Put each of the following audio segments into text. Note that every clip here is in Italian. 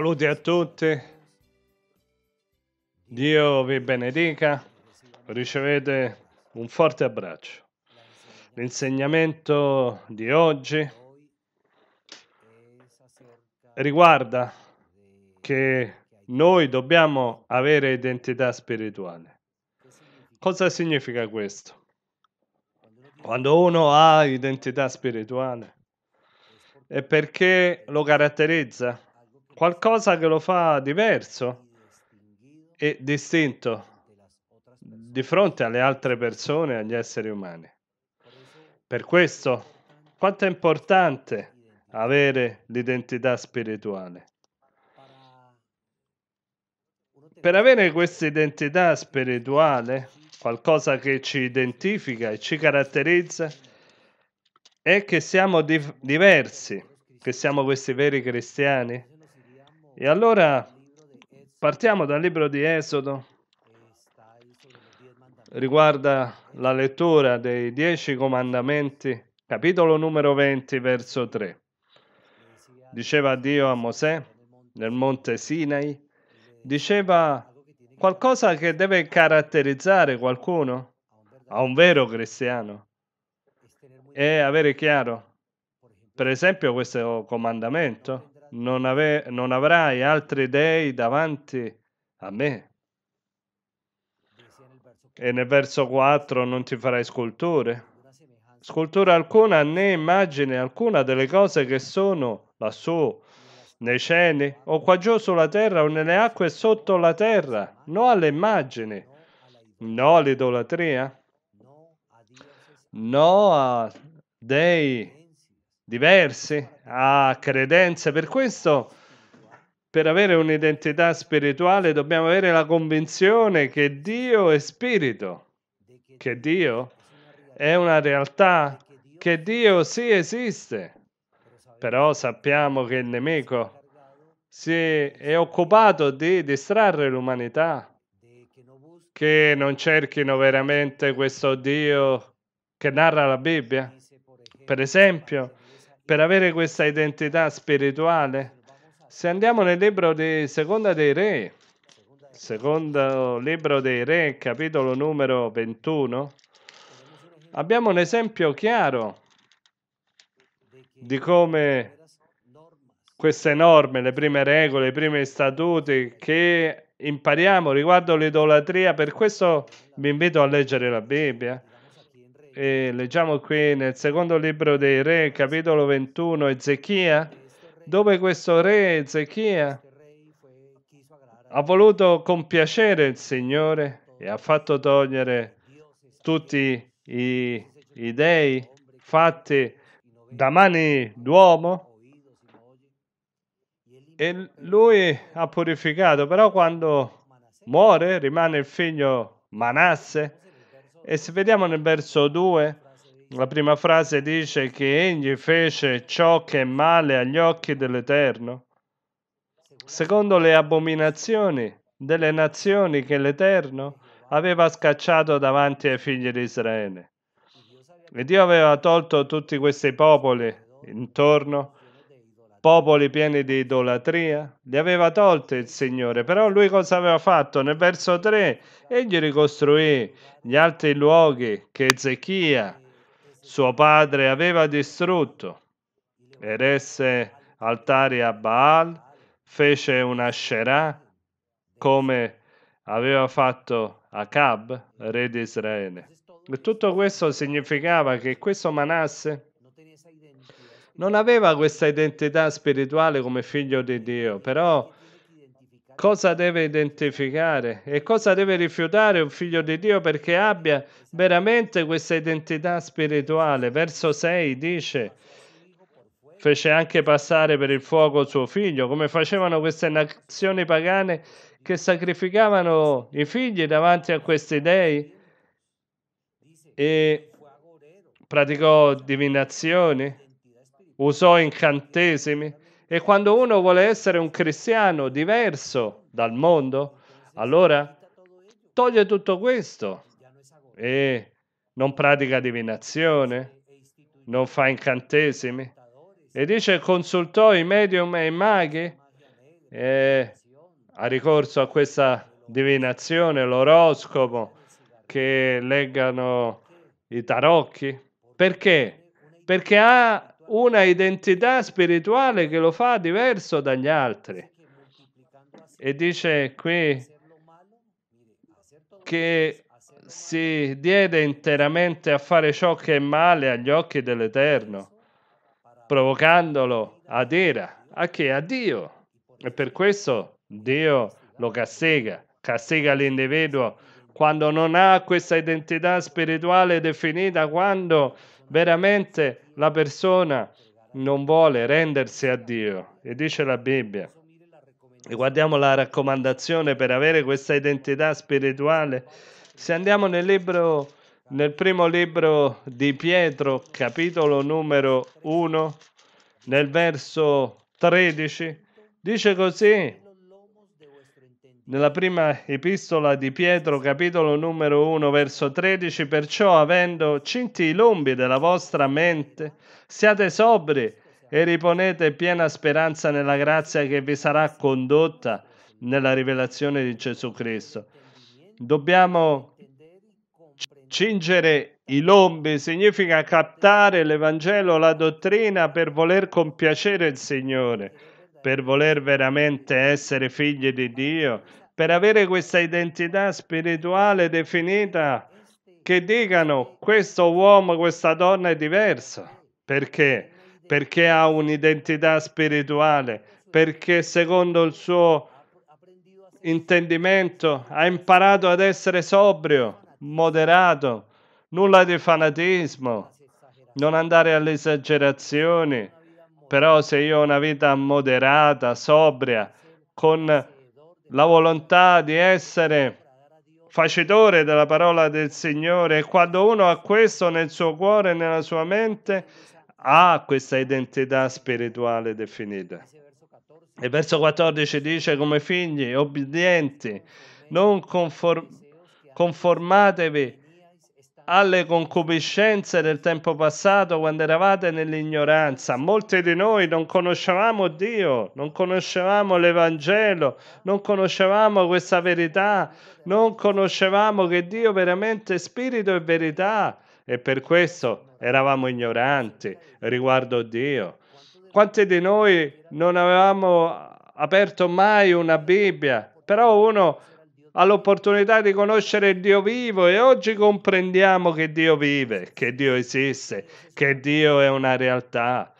Saluti a tutti. Dio vi benedica. Ricevete un forte abbraccio. L'insegnamento di oggi riguarda che noi dobbiamo avere identità spirituale. Cosa significa questo? Quando uno ha identità spirituale è perché lo caratterizza qualcosa che lo fa diverso e distinto di fronte alle altre persone, agli esseri umani. Per questo, quanto è importante avere l'identità spirituale. Per avere questa identità spirituale, qualcosa che ci identifica e ci caratterizza, è che siamo div- diversi, che siamo questi veri cristiani. E allora partiamo dal libro di Esodo, riguarda la lettura dei dieci comandamenti, capitolo numero 20, verso 3. Diceva Dio a Mosè nel monte Sinai, diceva qualcosa che deve caratterizzare qualcuno, a un vero cristiano, è avere chiaro, per esempio, questo comandamento, non, ave- non avrai altri dei davanti a me. E nel verso 4 non ti farai sculture. Scultura alcuna né immagine alcuna delle cose che sono lassù nei cieli o qua giù sulla terra o nelle acque sotto la terra. No alle immagini, no all'idolatria, no a dei diversi, a credenze. Per questo per avere un'identità spirituale dobbiamo avere la convinzione che Dio è spirito, che Dio è una realtà, che Dio sì esiste. Però sappiamo che il nemico si è occupato di distrarre l'umanità, che non cerchino veramente questo Dio che narra la Bibbia. Per esempio, per avere questa identità spirituale, se andiamo nel libro di Seconda dei Re, secondo libro dei Re, capitolo numero 21, abbiamo un esempio chiaro di come queste norme, le prime regole, i primi statuti che impariamo riguardo l'idolatria, per questo vi invito a leggere la Bibbia. E leggiamo qui nel secondo libro dei Re, capitolo 21, Ezechia, dove questo re Ezechia ha voluto compiacere il Signore e ha fatto togliere tutti i, i dei fatti da mani d'uomo. E lui ha purificato, però quando muore rimane il figlio Manasse e se vediamo nel verso 2 la prima frase dice che egli fece ciò che è male agli occhi dell'Eterno, secondo le abominazioni delle nazioni che l'Eterno aveva scacciato davanti ai figli di Israele. E Dio aveva tolto tutti questi popoli intorno, popoli pieni di idolatria, li aveva tolti il Signore, però lui cosa aveva fatto? Nel verso 3 egli ricostruì gli altri luoghi che Ezechia suo padre aveva distrutto. Eresse altari a Baal, fece una Asherah come aveva fatto Acab, re di Israele. E tutto questo significava che questo Manasse non aveva questa identità spirituale come figlio di Dio, però cosa deve identificare e cosa deve rifiutare un figlio di Dio perché abbia veramente questa identità spirituale. Verso 6 dice, fece anche passare per il fuoco suo figlio, come facevano queste nazioni pagane che sacrificavano i figli davanti a questi dei e praticò divinazioni, usò incantesimi e quando uno vuole essere un cristiano diverso dal mondo, allora toglie tutto questo e non pratica divinazione, non fa incantesimi. E dice consultò i medium e i maghi e ha ricorso a questa divinazione, l'oroscopo, che leggano i tarocchi. Perché? Perché ha una identità spirituale che lo fa diverso dagli altri. E dice qui che si diede interamente a fare ciò che è male agli occhi dell'Eterno, provocandolo ad ira. A che? A Dio. E per questo Dio lo castiga, castiga l'individuo quando non ha questa identità spirituale definita, quando veramente la persona non vuole rendersi a Dio. E dice la Bibbia. E guardiamo la raccomandazione per avere questa identità spirituale. Se andiamo nel libro, nel primo libro di Pietro, capitolo numero 1, nel verso 13, dice così, nella prima epistola di Pietro, capitolo numero 1, verso 13, perciò avendo cinti i lombi della vostra mente, siate sobri e riponete piena speranza nella grazia che vi sarà condotta nella rivelazione di Gesù Cristo. Dobbiamo cingere i lombi, significa captare l'Evangelo, la dottrina per voler compiacere il Signore, per voler veramente essere figli di Dio, per avere questa identità spirituale definita che dicano questo uomo, questa donna è diverso. Perché? Perché ha un'identità spirituale, perché secondo il suo intendimento ha imparato ad essere sobrio, moderato, nulla di fanatismo, non andare alle esagerazioni. Però se io ho una vita moderata, sobria, con la volontà di essere facitore della parola del Signore e quando uno ha questo nel suo cuore e nella sua mente ha questa identità spirituale definita. Il verso 14 dice come figli obbedienti, non conform- conformatevi alle concupiscenze del tempo passato quando eravate nell'ignoranza. Molti di noi non conoscevamo Dio, non conoscevamo l'Evangelo, non conoscevamo questa verità, non conoscevamo che Dio veramente è spirito e verità e per questo eravamo ignoranti riguardo Dio. Quanti di noi non avevamo aperto mai una Bibbia, però uno ha l'opportunità di conoscere il Dio vivo e oggi comprendiamo che Dio vive, che Dio esiste, che Dio è una realtà,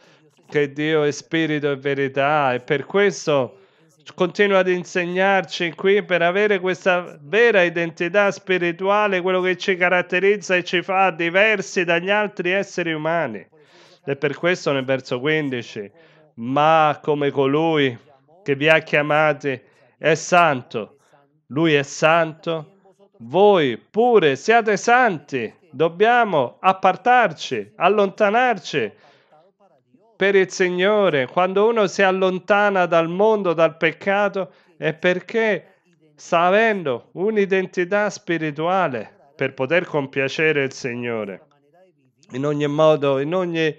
che Dio è spirito e verità e per questo continua ad insegnarci qui per avere questa vera identità spirituale, quello che ci caratterizza e ci fa diversi dagli altri esseri umani. E per questo nel verso 15, ma come colui che vi ha chiamati è santo, lui è santo, voi pure siate santi. Dobbiamo appartarci, allontanarci per il Signore. Quando uno si allontana dal mondo, dal peccato, è perché sta avendo un'identità spirituale per poter compiacere il Signore. In ogni modo, in ogni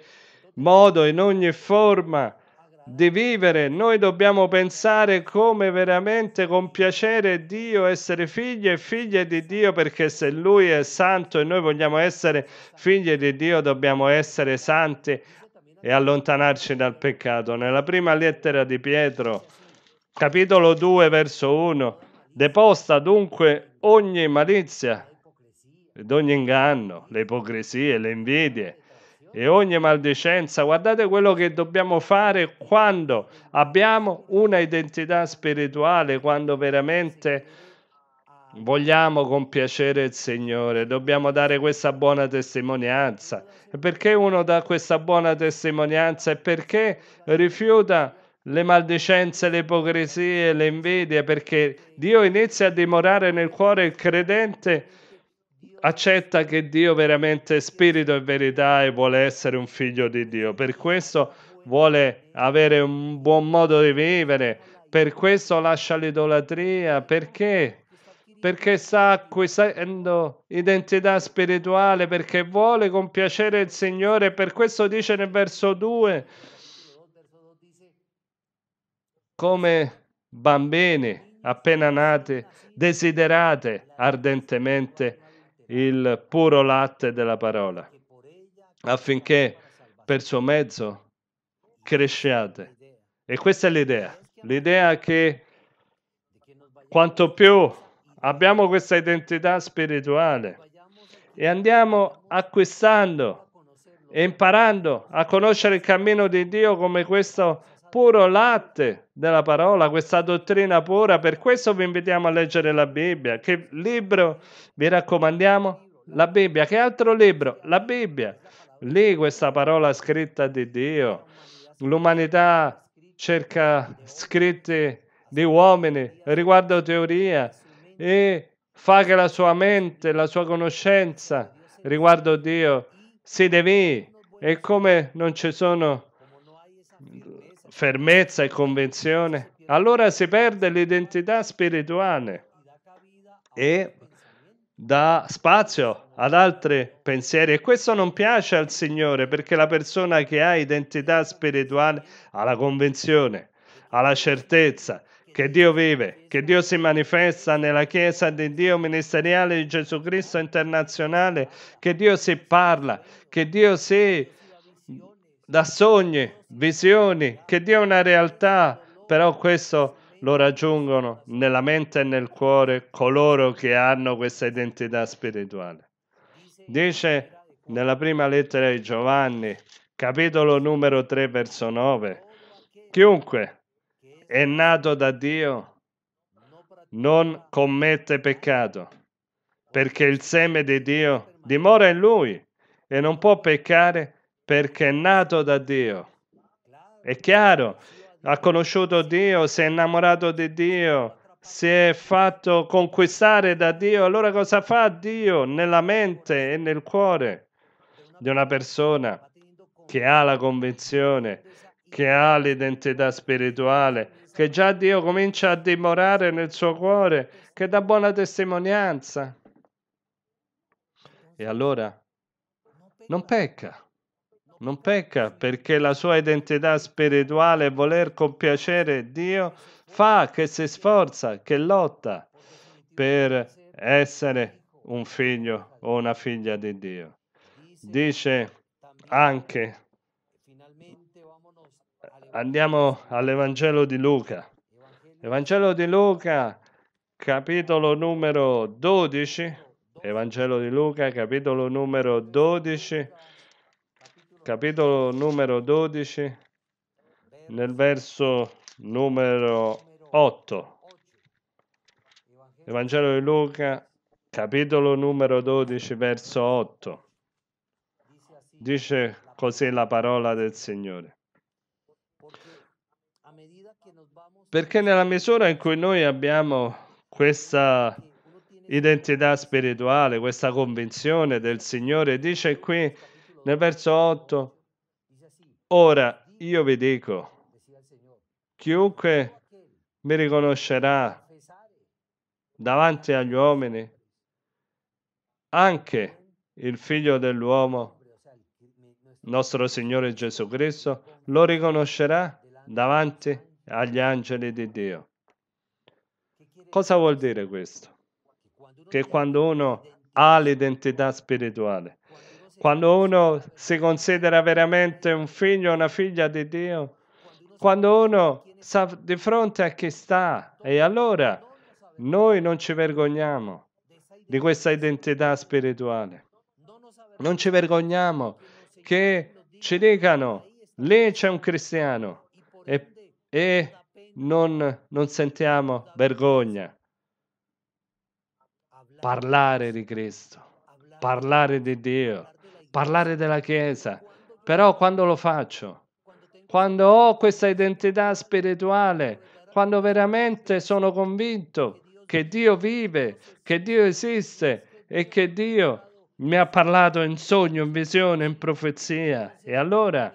modo, in ogni forma di vivere, noi dobbiamo pensare come veramente compiacere Dio, essere figli e figlie di Dio, perché se Lui è santo e noi vogliamo essere figli di Dio, dobbiamo essere santi e allontanarci dal peccato. Nella prima lettera di Pietro, capitolo 2, verso 1, deposta dunque ogni malizia ed ogni inganno, le ipocrisie, le invidie e ogni maldicenza. Guardate quello che dobbiamo fare quando abbiamo una identità spirituale, quando veramente vogliamo compiacere il Signore, dobbiamo dare questa buona testimonianza. E perché uno dà questa buona testimonianza? E perché rifiuta le maldicenze, le ipocrisie, le invidie? Perché Dio inizia a dimorare nel cuore il credente accetta che Dio veramente è spirito e verità e vuole essere un figlio di Dio. Per questo vuole avere un buon modo di vivere, per questo lascia l'idolatria. Perché? Perché sta acquisendo identità spirituale, perché vuole compiacere il Signore. Per questo dice nel verso 2, come bambini appena nati, desiderate ardentemente il puro latte della parola, affinché per suo mezzo cresciate. E questa è l'idea, l'idea che quanto più abbiamo questa identità spirituale e andiamo acquistando e imparando a conoscere il cammino di Dio come questo puro latte della parola, questa dottrina pura. Per questo vi invitiamo a leggere la Bibbia. Che libro vi raccomandiamo? La Bibbia. Che altro libro? La Bibbia. Lì questa parola scritta di Dio. L'umanità cerca scritti di uomini riguardo teoria e fa che la sua mente, la sua conoscenza riguardo Dio si devi e come non ci sono fermezza e convenzione, allora si perde l'identità spirituale e dà spazio ad altri pensieri. E questo non piace al Signore perché la persona che ha identità spirituale ha la convenzione, ha la certezza che Dio vive, che Dio si manifesta nella Chiesa di Dio ministeriale di Gesù Cristo internazionale, che Dio si parla, che Dio si dà sogni, visioni, che Dio è una realtà, però questo lo raggiungono nella mente e nel cuore coloro che hanno questa identità spirituale. Dice nella prima lettera di Giovanni, capitolo numero 3, verso 9, chiunque è nato da Dio non commette peccato, perché il seme di Dio dimora in lui e non può peccare perché è nato da Dio. È chiaro, ha conosciuto Dio, si è innamorato di Dio, si è fatto conquistare da Dio. Allora cosa fa Dio nella mente e nel cuore di una persona che ha la convinzione, che ha l'identità spirituale, che già Dio comincia a dimorare nel suo cuore, che dà buona testimonianza. E allora non pecca, non pecca perché la sua identità spirituale, voler compiacere Dio, fa che si sforza, che lotta per essere un figlio o una figlia di Dio. Dice anche andiamo all'Evangelo di Luca. Evangelo di Luca, capitolo numero 12. Evangelo di Luca, capitolo numero 12. Capitolo numero 12, nel verso numero 8. Evangelo di Luca, capitolo numero 12, verso 8. Dice così la parola del Signore. Perché nella misura in cui noi abbiamo questa identità spirituale, questa convinzione del Signore, dice qui nel verso 8, ora io vi dico, chiunque mi riconoscerà davanti agli uomini, anche il figlio dell'uomo, nostro Signore Gesù Cristo, lo riconoscerà davanti agli angeli di Dio. Cosa vuol dire questo? Che quando uno ha l'identità spirituale, quando uno si considera veramente un figlio o una figlia di Dio, quando uno sa di fronte a chi sta, e allora noi non ci vergogniamo di questa identità spirituale. Non ci vergogniamo che ci dicano lì c'è un cristiano e e non, non sentiamo vergogna. Parlare di Cristo, parlare di Dio, parlare della Chiesa. Però quando lo faccio? Quando ho questa identità spirituale, quando veramente sono convinto che Dio vive, che Dio esiste e che Dio mi ha parlato in sogno, in visione, in profezia. E allora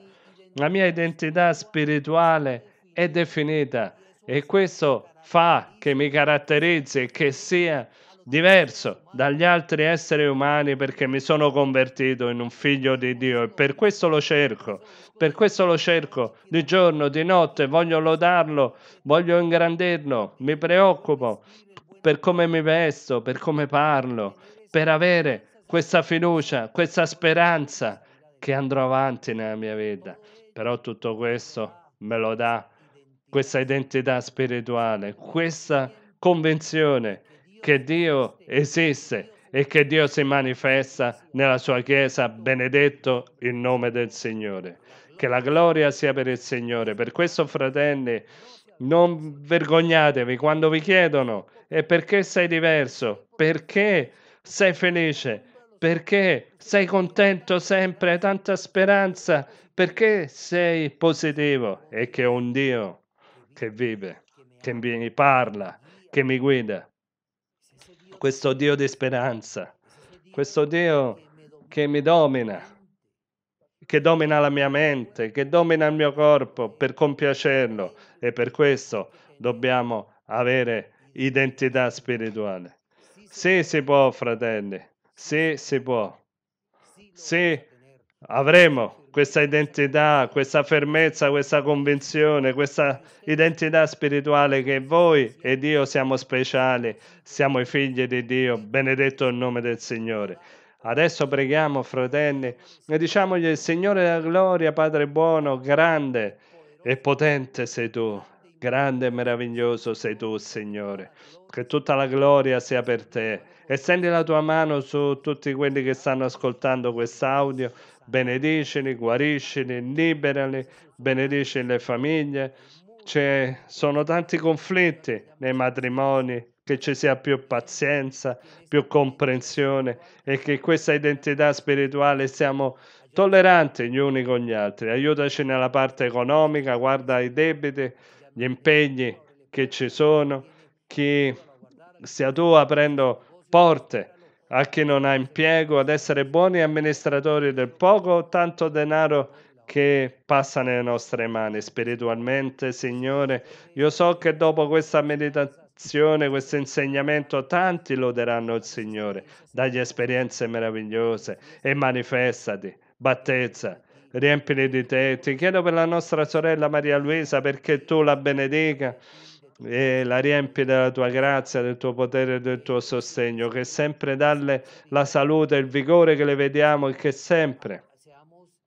la mia identità spirituale è definita e questo fa che mi caratterizzi e che sia diverso dagli altri esseri umani perché mi sono convertito in un figlio di Dio e per questo lo cerco, per questo lo cerco di giorno, di notte, voglio lodarlo, voglio ingrandirlo, mi preoccupo per come mi vesto, per come parlo, per avere questa fiducia, questa speranza che andrò avanti nella mia vita. Però tutto questo me lo dà questa identità spirituale, questa convinzione che Dio esiste e che Dio si manifesta nella sua Chiesa, benedetto il nome del Signore. Che la gloria sia per il Signore. Per questo, fratelli, non vergognatevi quando vi chiedono e perché sei diverso, perché sei felice, perché sei contento sempre, hai tanta speranza, perché sei positivo e che ho un Dio che vive, che mi parla, che mi guida. Questo Dio di speranza, questo Dio che mi domina, che domina la mia mente, che domina il mio corpo per compiacerlo e per questo dobbiamo avere identità spirituale. Sì, si può, fratelli, sì, si può. Sì, avremo questa identità, questa fermezza, questa convinzione, questa identità spirituale che voi e Dio siamo speciali, siamo i figli di Dio, benedetto il nome del Signore. Adesso preghiamo, fratelli, e diciamogli, Signore della gloria, Padre buono, grande e potente sei tu, grande e meraviglioso sei tu, Signore. Che tutta la gloria sia per te. Estendi la tua mano su tutti quelli che stanno ascoltando quest'audio benedicili, guariscili, liberali, benedici le famiglie. Ci sono tanti conflitti nei matrimoni, che ci sia più pazienza, più comprensione e che questa identità spirituale siamo tolleranti gli uni con gli altri. Aiutaci nella parte economica, guarda i debiti, gli impegni che ci sono, chi sia tu aprendo porte a chi non ha impiego, ad essere buoni amministratori del poco tanto denaro che passa nelle nostre mani spiritualmente, Signore. Io so che dopo questa meditazione, questo insegnamento, tanti loderanno il Signore. Dagli esperienze meravigliose e manifestati, battezza, riempili di te. Ti chiedo per la nostra sorella Maria Luisa perché tu la benedica e la riempi della tua grazia, del tuo potere e del tuo sostegno, che sempre dalle la salute, il vigore che le vediamo e che sempre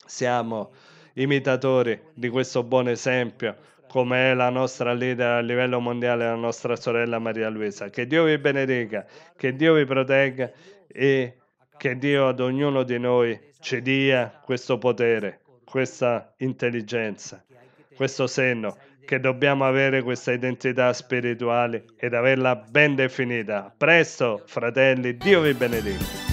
siamo imitatori di questo buon esempio, come è la nostra leader a livello mondiale, la nostra sorella Maria Luisa. Che Dio vi benedica, che Dio vi protegga e che Dio ad ognuno di noi ci dia questo potere, questa intelligenza, questo senno che dobbiamo avere questa identità spirituale ed averla ben definita. Presto, fratelli, Dio vi benedica.